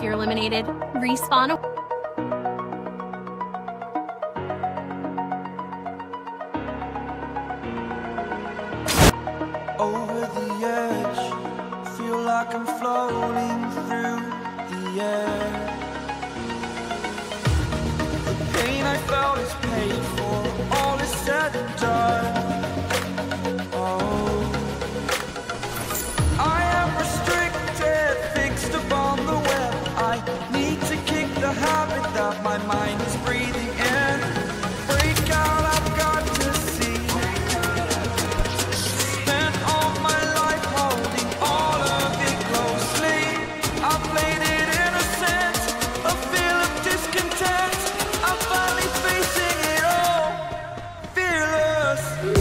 you're Eliminated, Respawn. Over the edge, feel like I'm floating through the air. Yes.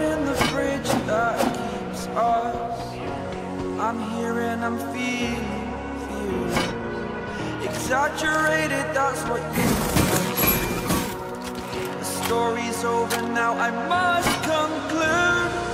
in the fridge that keeps us. I'm here and I'm feeling, feeling Exaggerated, that's what you think. The story's over now, I must conclude.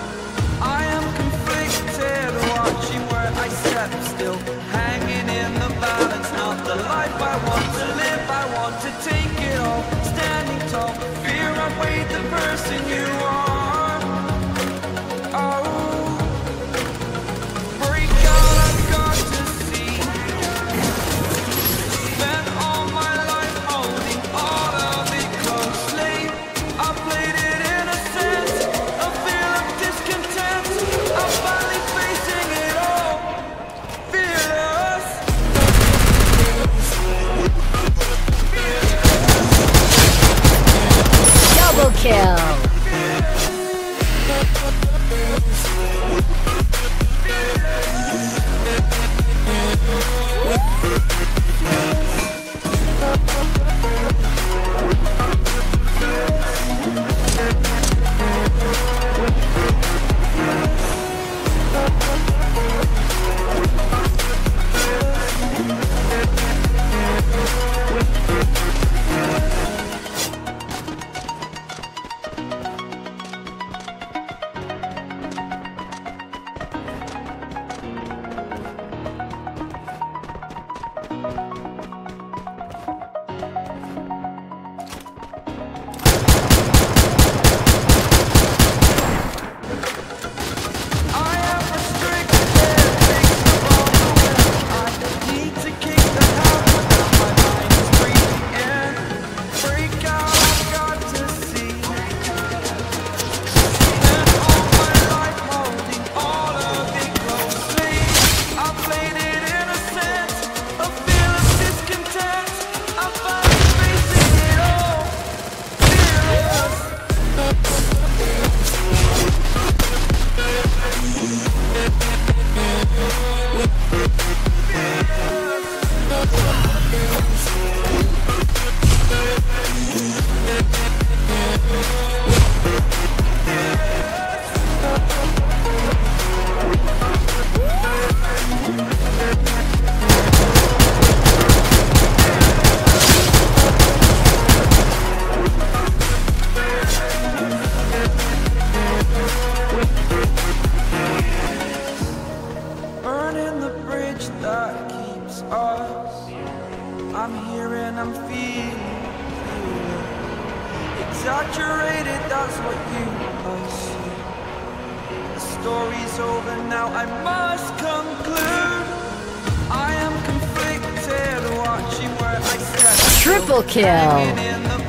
here and I'm feeling, Exaggerated, that's what you must see. The story's over now, I must conclude. I am conflicted, watching where I step. Triple kill!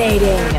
Dominating.